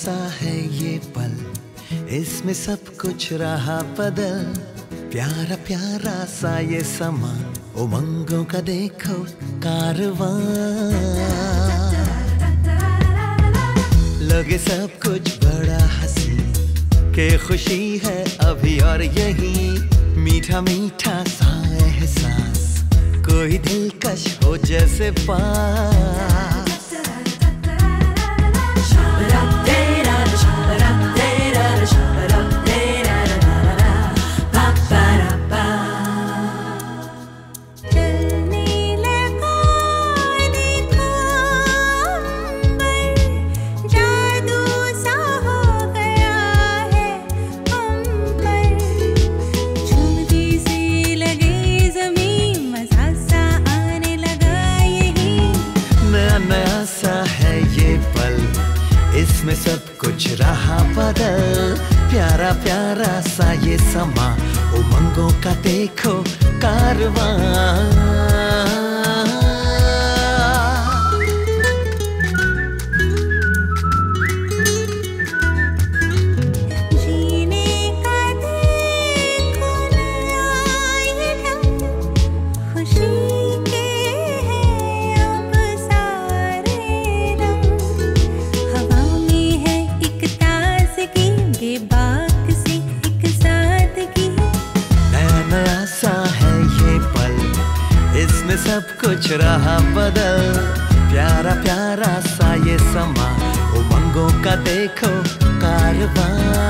सा है ये पल। इसमें सब कुछ रहा बदल। प्यारा प्यारा सा ये समा। उमंगों का देखो कारवां। लगे सब कुछ बड़ा हसी। के खुशी है अभी और यही। मीठा मीठा सा एहसास कोई दिलकश हो जैसे पास। इसमें सब कुछ रहा बदल। प्यारा प्यारा सा ये समा। उमंगों का देखो कारवां। सब कुछ रहा बदल। प्यारा प्यारा सा ये समा। उमंगों का देखो कारवां